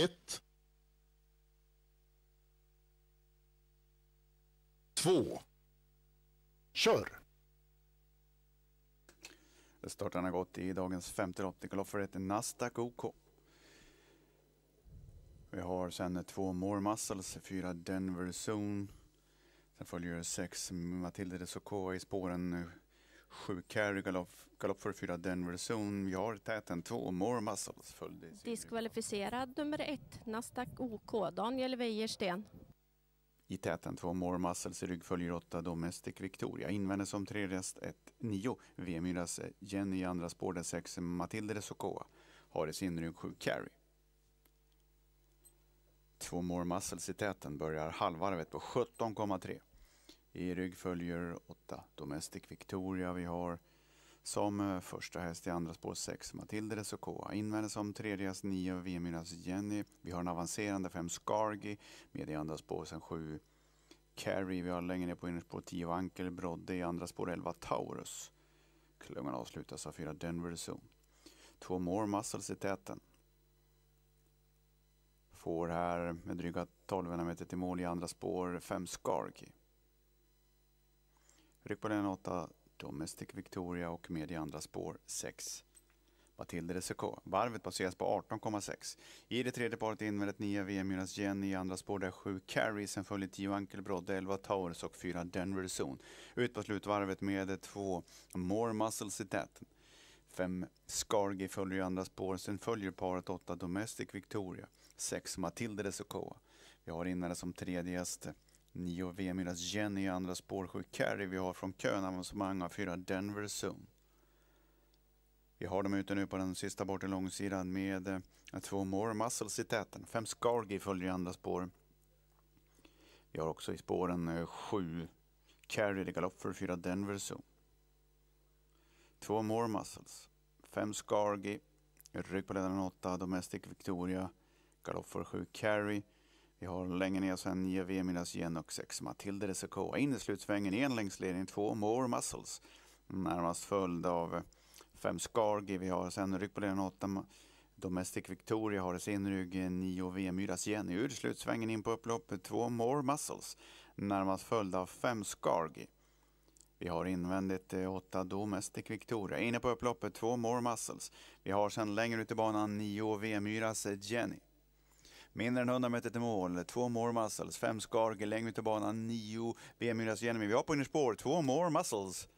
Ett. Två. Kör! Starten har gått i dagens femte lopp. Galoppföret Nasdaq OK. Vi har sen två More Muscles, fyra Denver Zone. Sen följer sex Matilde de Sokoa i spåren. Sju Carry galopp, galopp för fyra Denver Zone. Vi har täten två More Muscles. Följde Diskvalificerad nummer ett, Nasdaq OK, Daniel Wäjersten. I täten två More Muscles i rygg följer åtta Domestic Victoria. Invände som tredje rest ett nio Vemyras Jenny i andra spår där sex Matilda de Sokoa har i sin rygg sju Carry. Två more muscles i täten börjar halvvarvet på 17,3. I rygg följer 8 Domestic Victoria. Vi har som eh, första häst i andra spår 6 Matilde de Sokoa. Invändigt som tredje häst 9 Vemiras Jenny. Vi har en avancerande 5 Scargy med i andra spår sen 7 Carrie. Vi har längre ner på innerspår 10 Ankel Brodde i andra spår 11 Taurus. Klungan avslutas av 4 Denver Zone. Två more muscles i täten får här med dryga 12 meter till mål i andra spår 5 Skarky. Ryck på den 8 Domestic Victoria och med i andra spår 6 Matilde de Varvet baseras på 18,6. I det tredje paret invändigt 9 VM Jonas Jenny i andra spår där 7 Carrie, sen följer 10 Ankel Brodde, 11 Towers och 4 Denver Zone. Ut på slutvarvet med 2 More Muscles i That. 5 Scargy följer i andra spår. Sen följer paret 8 Domestic Victoria. 6 Matilde de Vi har innan som tredje gäst häst 9 Vemiras Jenny i andra spår. 7 Carrie. Vi har från kön avancemang av 4 Denver Zone. Vi har dem ute nu på den sista bortre långsidan med eh, två More Muscles i täten. 5 Scargy följer i andra spår. Vi har också i spåren 7 eh, Carrie i galopp för 4 Denver Zone. 2 More Muscles. 5 Scargy. Rygg på ledaren 8 Domestic Victoria. Galopp för 7 Carry. Vi har längre ner sen 9 Veminas Gen och 6 Matilde de Sokoa. In i slutsvängen, igen längs ledning 2 More Muscles. Närmast följd av 5 Scargy. Vi har sen rygg på ledning 8 Domestic Victoria har i sin rygg 9 V-myras Jenny. Ur slutsvängen in på upploppet, 2 More Muscles. Närmast följd av 5 Scargy. Vi har invändigt eh, 8 Domestic Victoria. Inne på upploppet 2 More Muscles. Vi har sen längre ut i banan 9 V-Myras eh, Jenny. Mindre än 100 meter till mål, två More Muscles, fem skarger längre ut i banan. 9 V-Myras Vi har på innerspår. Två More Muscles.